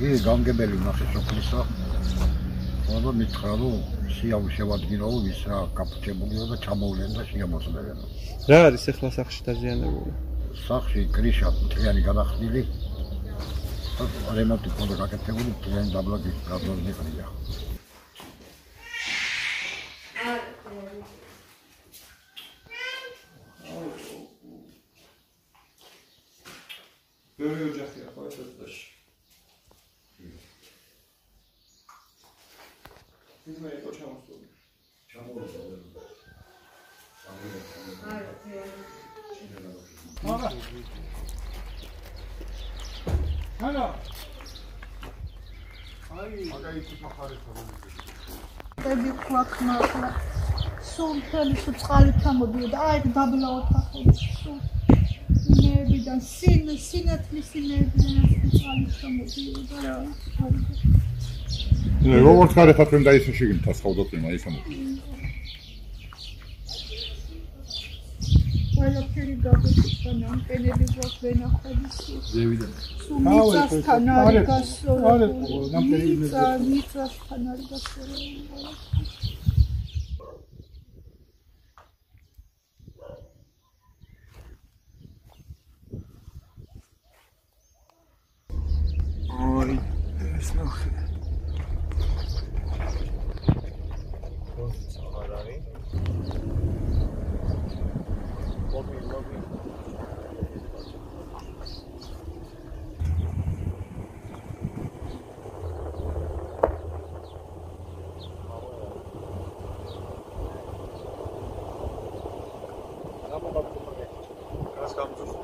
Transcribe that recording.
კი გამგებელი ნახე სოფლისა ყველა მითხრა რომ სიავ შევადგინო ვის რა კაპჩებულია და ჩამოვლენ და შეამოსლებენ რა არის ახლა სახში დაზიანებული სახში კრიშა მთლიანი გადახდილი რემონტი ქონდა გაკეთებული მთლიანი დაბლაგი გადაძლი ყრია ბევრი ოჯახია ხო ეს ოჯახი ვინმე იყო ჩამოსული. ჩამოვიდა არა. არა აი მაგაითი მხარე ხარ ები ქვაქნა სულ თელი სულ წყალი ჩამოდიოდა. აი დაბლაოთ ახლა სულ. ნებიდან სინ სინათლის ნებიდან წყალი ჩამოდიოდა. რა როგორც ხარ ხარ თქვენ დაისო შეგიმ თასხავდოთ მე ისო ყველაფერი გაგიწანა ამპენები გვაქვს ვენახები ზევიდან სუმიცასთან არის გასწორებული. არის ნამპენი მიწასთან არის გასწორებული. Ой ეს buscarmos os